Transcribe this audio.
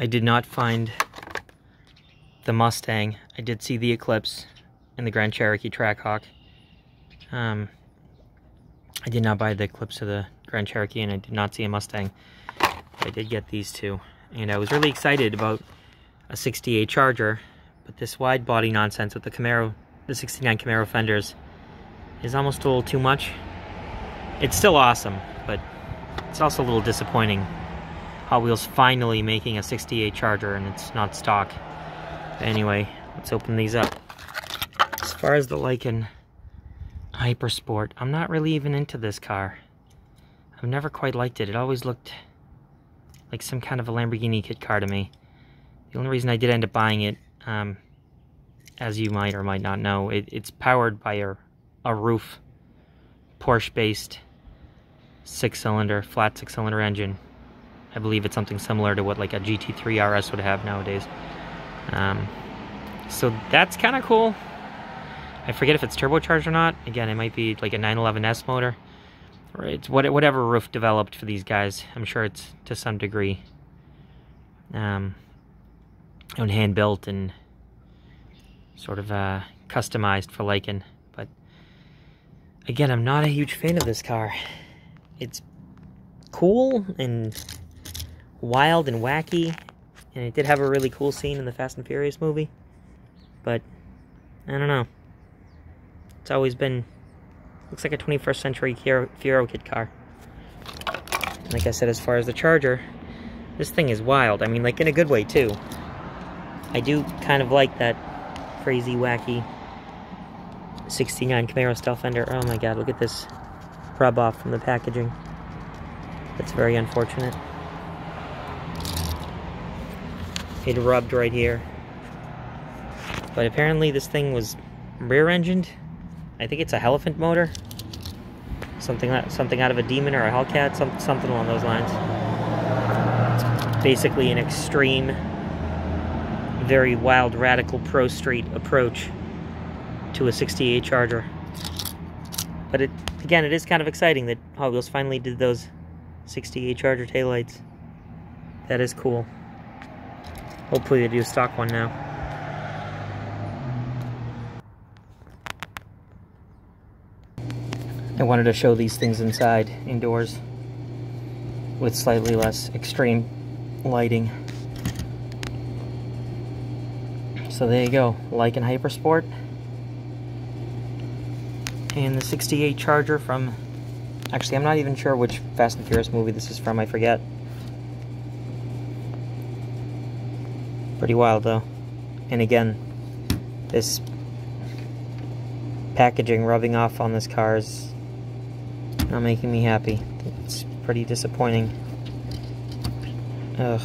I did not find the Mustang. I did see the Eclipse and the Grand Cherokee Trackhawk. Um, I did not buy the Eclipse or the Grand Cherokee, and I did not see a Mustang. I did get these two. And I was really excited about a 68 Charger, but this wide body nonsense with the Camaro, the 69 Camaro fenders, is almost a little too much. It's still awesome, but it's also a little disappointing. Hot Wheels finally making a 68 Charger and it's not stock. Anyway, let's open these up. As far as the Lykan Hypersport, I'm not really even into this car. I've never quite liked it. It always looked like some kind of a Lamborghini kit car to me. The only reason I did end up buying it, um, as you might or might not know, it, it's powered by a, a RUF Porsche-based six-cylinder, flat six-cylinder engine. I believe it's something similar to what like a GT3 RS would have nowadays. Um, so that's kind of cool. I forget if it's turbocharged or not. Again, it might be like a 911S motor. Or it's whatever RUF developed for these guys. I'm sure it's to some degree um, hand built and sort of uh, customized for Lykan. But again, I'm not a huge fan of this car. It's cool and wild and wacky, and it did have a really cool scene in the Fast and Furious movie. But I don't know. It's always been looks like a 21st century Fiero kid car. Like I said, as far as the Charger, this thing is wild. I mean, like in a good way too. I do kind of like that crazy, wacky 69 Camaro style fender. Oh my god, look at this rub off from the packaging. That's very unfortunate. It rubbed right here. But apparently this thing was rear-engined. I think it's a Elephant motor. Something something out of a Demon or a Hellcat, some, something along those lines. It's basically an extreme, very wild, radical pro street approach to a 68 Charger. But it again, it is kind of exciting that Hot Wheels finally did those 68 Charger taillights. That is cool. Hopefully they do a stock one now. I wanted to show these things inside, indoors, with slightly less extreme lighting. So there you go, Lykan Hypersport. And the 68 Charger from... Actually, I'm not even sure which Fast and Furious movie this is from, I forget. Pretty wild though. And again, this packaging rubbing off on this car is not making me happy. It's pretty disappointing. Ugh.